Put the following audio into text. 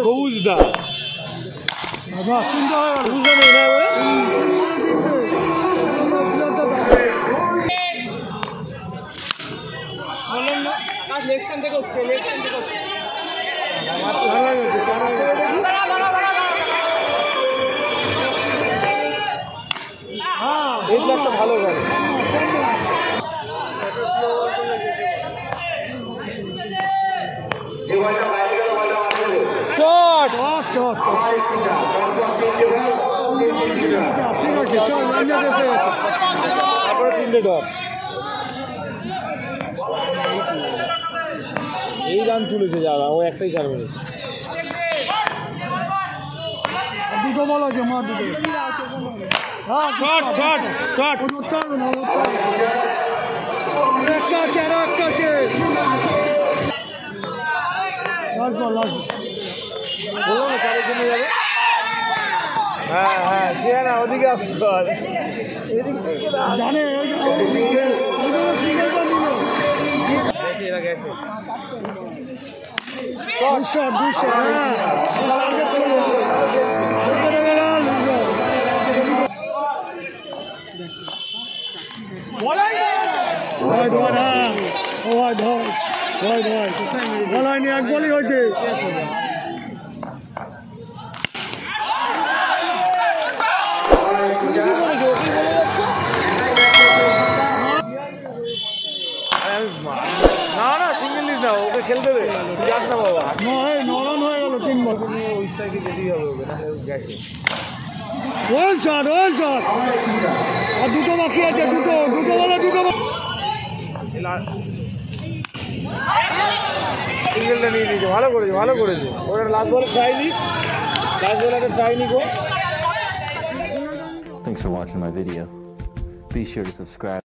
সবুজ দা বাবা তিনটা হয়ে গেল বুঝলো না হয়ে গেছে হ্যাঁ এই ব্লগটা ভালো শট চল ঠিক আছে চল লাইনে এসে তারপরে তিনটে ডট এই রান তুলেছে যারা ও একটাই চার মেরেছে। দুটো বল আছে মার দুটো। হ্যাঁ শট শট শট। ও ধরতে হবে না ধরতে হবে একটা আছে আরও একটা আছে লাস্ট বল লাস্ট না জন্য যাবে হ্যাঁ হ্যাঁ সে না জানে হ্যাঁ আগে চলো। আগে লেগে গেল, দুশো। হোয়াইট হোয়াইট হ্যাঁ white white white white ball হয়নি এক বলই হয়েছে আরে আমি না না সিঙ্গেল নিস না ওকে খেলতে দে। যাস না বাবা নয় নরম হয়ে গেল তিন বল। ওই সাইডে যেতেই হবে ওকে না গেছে ওয়ান শট ওয়ান শট আর দুটো বাকি আছে দুটো দুটো বলে দুটো বল। সিঙ্গেলটা নিয়ে নিয়েছে ভালো করেছে ভালো করেছে। ওটা লাস্ট বল ট্রাই নি লাস্ট বল একটা ট্রাই নি গো Thanks for watching my video. Be sure to subscribe.